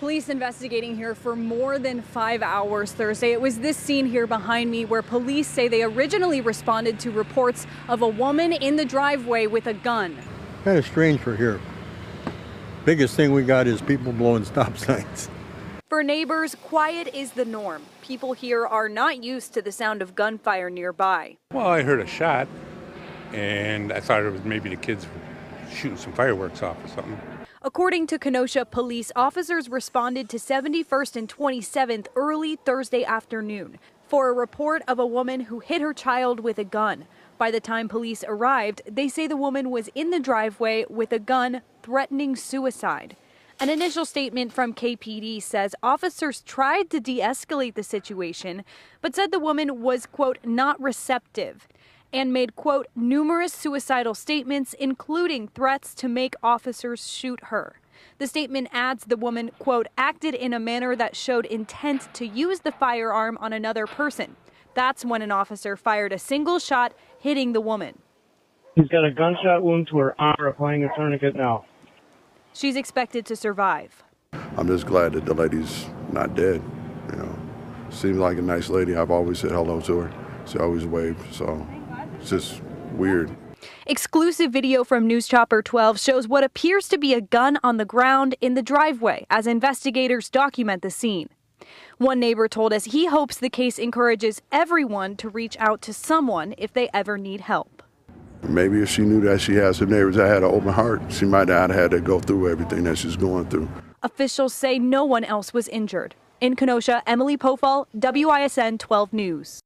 Police investigating here for more than five hours Thursday. It was this scene here behind me where police say they originally responded to reports of a woman in the driveway with a gun. Kind of strange for here. Biggest thing we got is people blowing stop signs. For neighbors, quiet is the norm. People here are not used to the sound of gunfire nearby. Well, I heard a shot, and I thought it was maybe the kids shooting some fireworks off or something. According to Kenosha police, officers responded to 71st and 27th early Thursday afternoon for a report of a woman who hit her child with a gun. By the time police arrived, they say the woman was in the driveway with a gun threatening suicide. An initial statement from KPD says officers tried to de escalate the situation, but said the woman was, quote, not receptive and made, quote, numerous suicidal statements, including threats to make officers shoot her. The statement adds the woman, quote, acted in a manner that showed intent to use the firearm on another person. That's when an officer fired a single shot, hitting the woman. She's got a gunshot wound to her arm, applying a tourniquet now. She's expected to survive. I'm just glad that the lady's not dead. You know, seems like a nice lady. I've always said hello to her. She always waved, so it's just weird. Exclusive video from News Chopper 12 shows what appears to be a gun on the ground in the driveway as investigators document the scene. One neighbor told us he hopes the case encourages everyone to reach out to someone if they ever need help. Maybe if she knew that she has some neighbors that had an open heart, she might not have had to go through everything that she's going through. Officials say no one else was injured. In Kenosha, Emily Pofahl, WISN 12 News.